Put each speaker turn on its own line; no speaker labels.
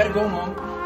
gotta go, Mom.